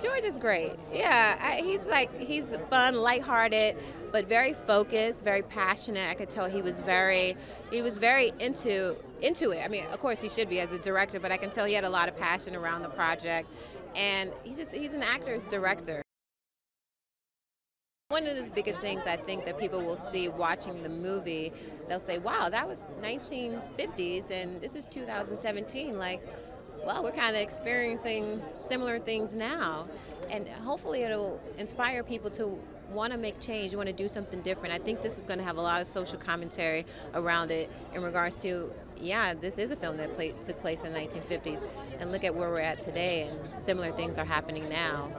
George is great. Yeah, I, he's like he's fun, lighthearted, but very focused, very passionate. I could tell he was very he was very into into it. I mean, of course he should be as a director, but I can tell he had a lot of passion around the project, and he's just he's an actor's director. One of the biggest things I think that people will see watching the movie, they'll say, "Wow, that was 1950s, and this is 2017." Like well, we're kind of experiencing similar things now. And hopefully it'll inspire people to want to make change, want to do something different. I think this is going to have a lot of social commentary around it in regards to, yeah, this is a film that took place in the 1950s. And look at where we're at today, and similar things are happening now.